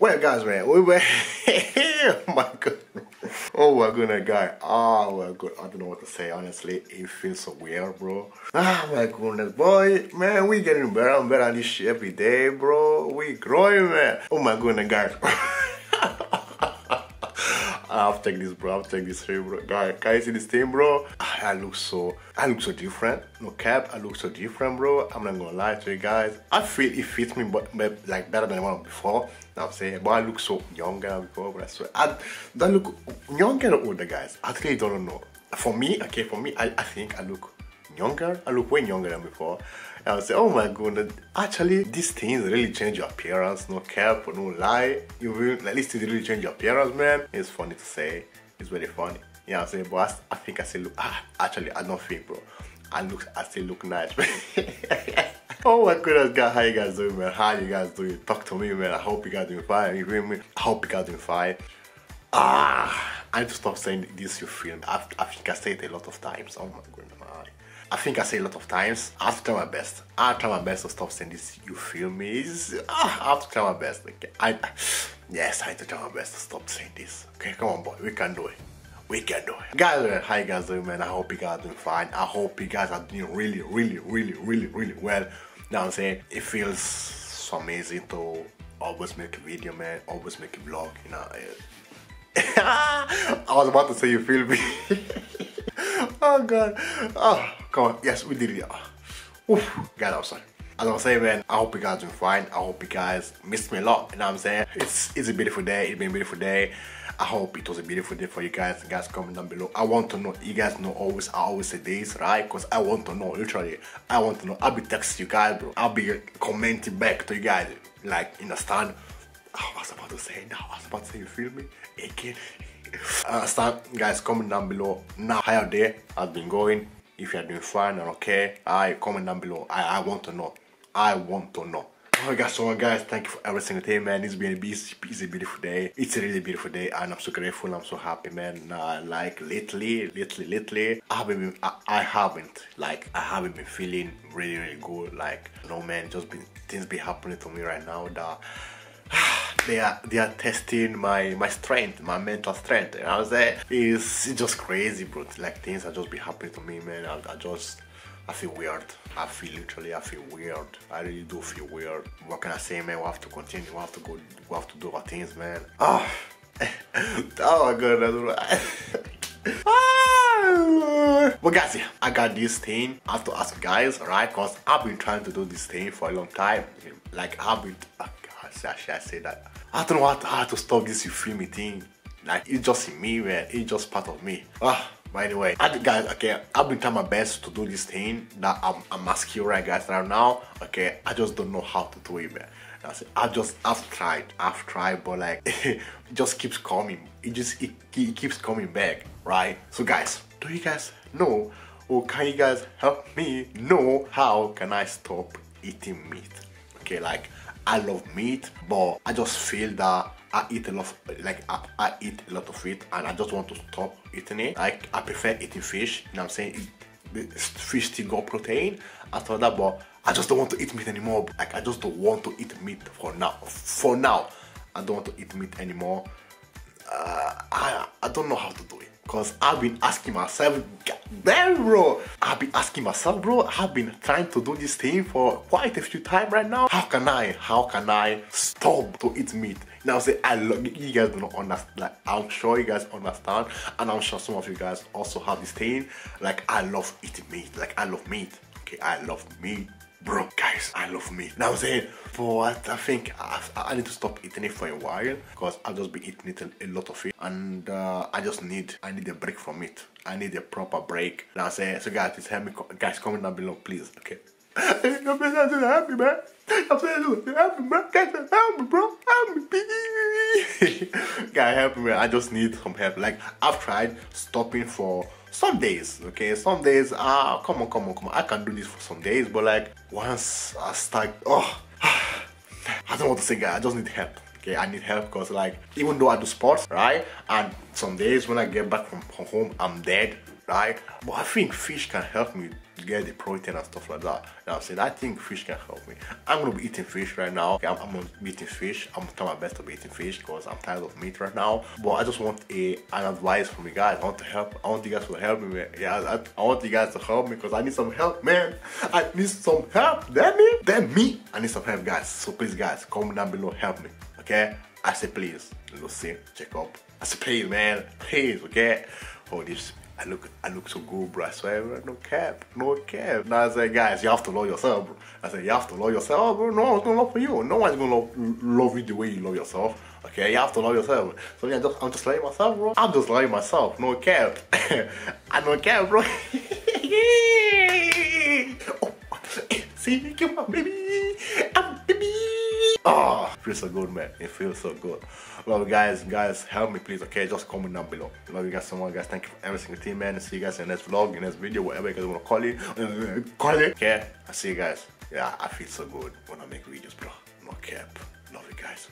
Well, guys, man, we were. here. oh my god. Oh my goodness, guy. Oh my god. I don't know what to say. Honestly, it feels so weird, bro. Oh my goodness, boy. Man, we getting better and better at this every day, bro. We growing, man. Oh my goodness, guys. I have to take this, bro. I have to take this hair bro. Guys, can you see this thing, bro? Ah, I look so, I look so different. No cap, I look so different, bro. I'm not gonna lie to you guys. I feel it fits me, but, but like better than one before. I'm saying, but I look so younger before. But I swear, I don't look younger or older, guys. I really don't know. For me, okay, for me, I, I think I look younger. I look way younger than before. I was like, oh my goodness, actually, these things really change your appearance. No cap, no lie. You will, at least it really change your appearance, man. It's funny to say. It's very funny. Yeah, I'm saying, but I, think I still look. Ah, actually, I don't think, bro. I look, I still look nice, oh my goodness, guys, how you guys doing, man? How you guys doing? Talk to me, man. I hope you guys doing fine. You hear me? I hope you guys doing fine. Ah, I need to stop saying this. You feel me? I, I think I said it a lot of times. Oh my goodness. Think I say a lot of times. I have to try my best. I try my best to stop saying this. You feel me? Ah, I have to try my best. Okay. I, yes, I have to try my best to stop saying this. Okay, come on, boy. We can do it. We can do it. Guys, how you guys doing, man? I hope you guys are doing fine. I hope you guys are doing really, really, really, really, really well. Now I'm saying it feels so amazing to always make a video, man. Always make a vlog, you know. I was about to say you feel me. oh god. Oh, come on. Yes, we did it. Oof, got outside. As I was saying, man, I hope you guys doing fine. I hope you guys missed me a lot. You know what I'm saying? It's it's a beautiful day. It's been a beautiful day. I hope it was a beautiful day for you guys. Guys comment down below. I want to know. You guys know always. I always say this, right? Because I want to know. Literally, I want to know. I'll be texting you guys, bro. I'll be commenting back to you guys, like in the stand. I was about to say now. I was about to say, you feel me? Again. Uh, start, guys, comment down below now how your day has been going. If you're doing fine and okay, I comment down below. I, I want to know. I want to know. Alright guys, so guys, thank you for every single day, man. It's been a, it's a beautiful day. It's a really beautiful day, and I'm so grateful. I'm so happy, man. Uh, like lately, lately, lately, I haven't been, I, I, haven't, like, I haven't been feeling really, really good. Like, no, man, just been things be happening to me right now that they are they are testing my my strength, my mental strength. And I was there. It's, it's just crazy, bro. Like things are just be happening to me, man. I, I just I feel weird. I feel literally I feel weird. I really do feel weird. What can I say, man? We have to continue. We have to go. We have to do our things, man. Oh, oh my goodness. Ah. but guys, yeah, I got this thing. I have to ask guys, alright? Cause I've been trying to do this thing for a long time. Like I've been should I say that? I don't know how to, how to stop this you me thing. Like it's just in me, man. It's just part of me. Ah, but anyway, I guys, okay, I've been trying my best to do this thing that I'm, I'm asking right guys right now. Okay, I just don't know how to do it, man. That's it. I just I've tried, I've tried, but like it just keeps coming. It just it, it keeps coming back, right? So guys, do you guys know or can you guys help me know how can I stop eating meat? Okay, like I love meat, but I just feel that I eat a lot, of, like I, I, eat a lot of it, and I just want to stop eating it. Like I prefer eating fish. You know what I'm saying? It, fish still got protein after that, but I just don't want to eat meat anymore. Like I just don't want to eat meat for now. For now, I don't want to eat meat anymore. Uh, I I don't know how to do. Cause I've been asking myself, damn bro, I've been asking myself, bro, I've been trying to do this thing for quite a few time right now. How can I, how can I stop to eat meat? Now say I love you guys do not understand. Like I'm sure you guys understand, and I'm sure some of you guys also have this thing. Like I love eating meat. Like I love meat. Okay, I love meat bro guys i love meat now i'm saying for what i think I, I, need to stop eating it for a while because i've just been eating it a, a lot of it and uh, i just need i need a break from it i need a proper break now saying so guys please help me guys comment down below please okay I'm so happy, man. I'm so happy, man. Guys, help me, bro. Help me. Guys, help me. I just need some help. Like, I've tried stopping for some days okay? Some days ah come on come on come on. I can do this for some days but like once i start oh i don't want to say i just need help okay? I need help because like even though i do sports right? And some days when i get back from home i'm dead right? But i think fish can help me get the protein and stuff like that. Know I'm? I think fish can help me. I'm gonna be eating fish right now. Okay, I'm, I'm gonna be eating fish. I'm gonna try my best to be eating fish because I'm tired of meat right now. But I just want a an advice from you guys. I want to help. I want you guys to help me. Man. Yeah, I, I want you guys to help me because I need some help, man. I need some help. Damn me. Damn me. I need some help, guys. So please, guys, comment down below. Help me. Okay? I say please. See. Check up. I say please, man. Please. Okay? Oh, this I look I look so good, bro. I swear. No cap. No cap. Now I say, guys, you have to love yourself, bro. I said, you have to love yourself, oh, bro. No one's gonna love for you. No one's gonna love, love you the way you love yourself. Okay, you have to love yourself. So yeah, just, I'm just loving myself, bro. I'm just loving myself. No cap. I don't care, bro. oh, see, me, come on, baby. I'm baby. Oh, feels so good, man. It feels so good. Love you guys. Guys, help me, please. Okay, just comment down below. Love you guys so much, guys. Thank you for every single thing, man. See you guys in the next vlog, in the next video, whatever you guys want to call it. Call it. Okay, I see you guys. Yeah, I feel so good when I make videos, bro. No cap. Love you guys.